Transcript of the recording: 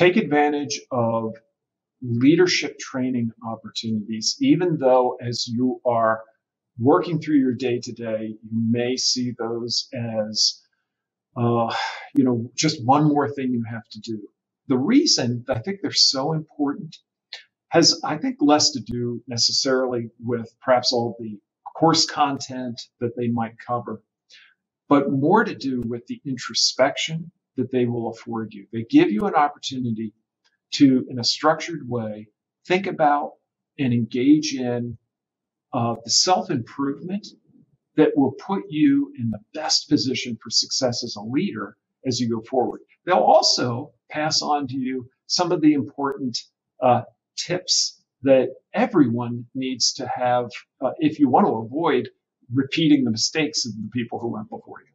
take advantage of leadership training opportunities, even though as you are working through your day to day, you may see those as, uh, you know, just one more thing you have to do. The reason I think they're so important has, I think, less to do necessarily with perhaps all the course content that they might cover, but more to do with the introspection that they will afford you. They give you an opportunity to, in a structured way, think about and engage in uh, the self improvement that will put you in the best position for success as a leader as you go forward. They'll also pass on to you some of the important uh, tips that everyone needs to have uh, if you want to avoid repeating the mistakes of the people who went before you.